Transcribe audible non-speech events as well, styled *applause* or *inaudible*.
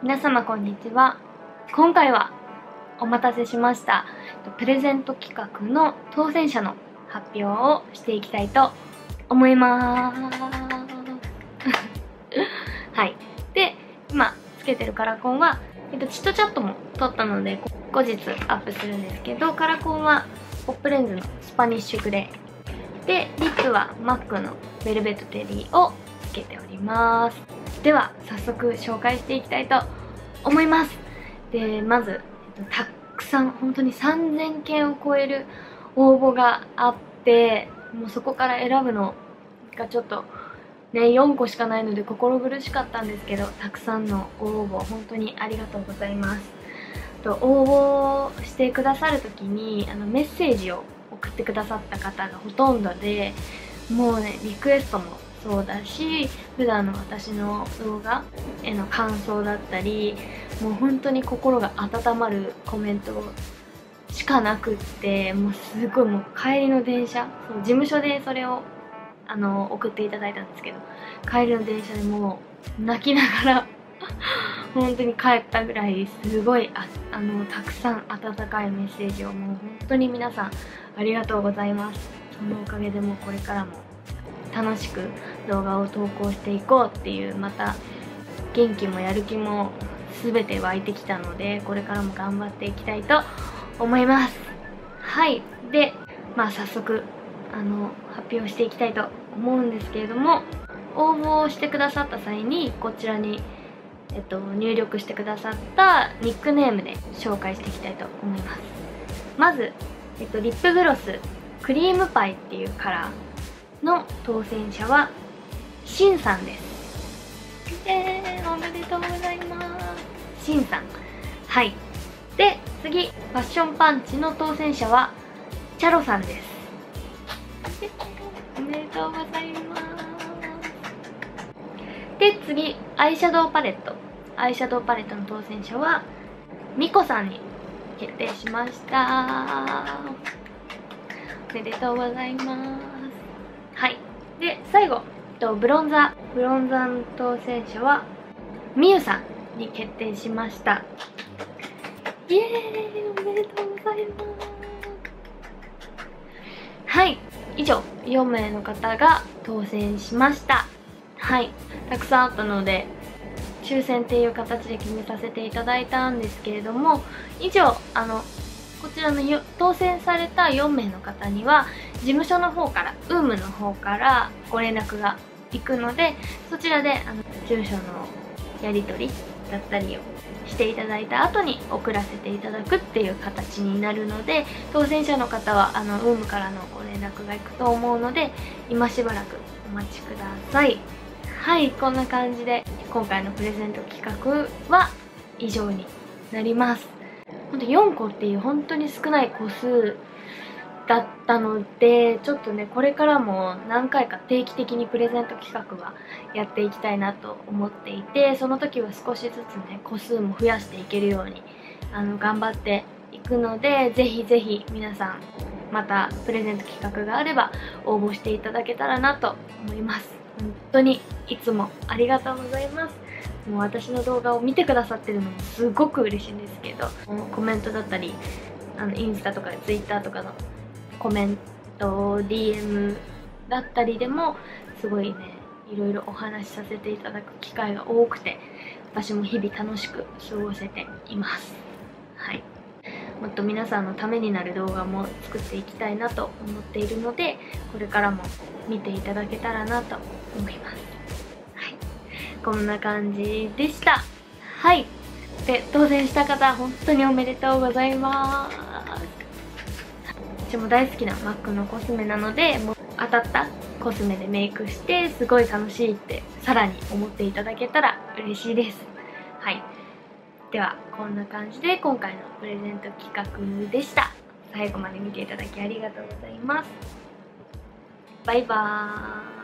皆様こんにちは。今回はお待たせしました。プレゼント企画の当選者の発表をしていきたいと思います。*laughs* はい。で今つけてるカラコンは、えっと、チットチャットも撮ったので後日アップするんですけどカラコンはポップレンズのスパニッシュグレー。でリップは MAC のベルベットテリーをつけておりますでは早速紹介していきたいと思います。でまず、たくさん本当に3000件を超える応募があってもうそこから選ぶのがちょっとね4個しかないので心苦しかったんですけどたくさんの応募本当にありがとうございます。と応募してくださる時にあのメッセージを送ってくださった方がほとんどでもうねリクエストもそうだし普段の私の動画への感想だったりもう本当に心が温まるコメントしかなくってもうすごいもう帰りの電車そう事務所でそれをあの送っていただいたんですけど帰りの電車でもう泣きながら *laughs* 本当に帰ったぐらいすごいああのたくさん温かいメッセージをもう本当に皆さんありがとうございます。そのおかげでもうこれからも楽しく動画を投稿していこうっていうまた元気もやる気も全て湧いてきたのでこれからも頑張っていきたいと思います。はい。でまあ早速あの発表していきたいと思うんですけれども応募をしてくださった際にこちらに、えっと、入力してくださったニックネームで紹介していきたいと思います。まず、えっと、リップグロス Cream Pie っていうカラー。の当選者はしんさんですえー、おめでとうございますしんさんはいで次 Fashion Punch の当選者はチャロさんです。おめでとうございますで次アイシャドウパレット。アイシャドウパレットの当選者はみこさんに決定しました。おめでとうございます。で最後とブロンザ。ブロンザの当選者はみゆさんに決定しました。イエーイおめでとうございます。はい以上4名の方が当選しました。はいたくさんあったので抽選っていう形で決めさせていただいたんですけれども以上あのこちらの当選された4名の方には事務所の方からウームの方からご連絡が行くのでそちらであの住所のやり取りだったりをしていただいた後に送らせていただくっていう形になるので当選者の方はあのウームからのご連絡がいくと思うので今しばらくお待ちください。はいこんな感じで今回のプレゼント企画は以上になります。ほんと4個っていう本当に少ない個数だったのでちょっとねこれからも何回か定期的にプレゼント企画はやっていきたいなと思っていてその時は少しずつね個数も増やしていけるようにあの頑張っていくのでぜひぜひ皆さんまたプレゼント企画があれば応募していただけたらなと思います。本当にいつもありがとうございます。もう私の動画を見てくださってるのもすごく嬉しいんですけどコメントだったりあのインスタとかツイッターとかのコメント DM だったりでもすごいねいろいろお話しさせていただく機会が多くて私も日々楽しく過ごせています。はい。もっと皆さんのためになる動画も作っていきたいなと思っているのでこれからも見ていただけたらなと思います。こんな感じでした。はい。で当選した方本当におめでとうございます。私も大好きな MAC のコスメなのでもう当たったコスメでメイクしてすごい楽しいってさらに思っていただけたら嬉しいです。はい。ではこんな感じで今回のプレゼント企画でした。最後まで見ていただきありがとうございます。バイバーイ。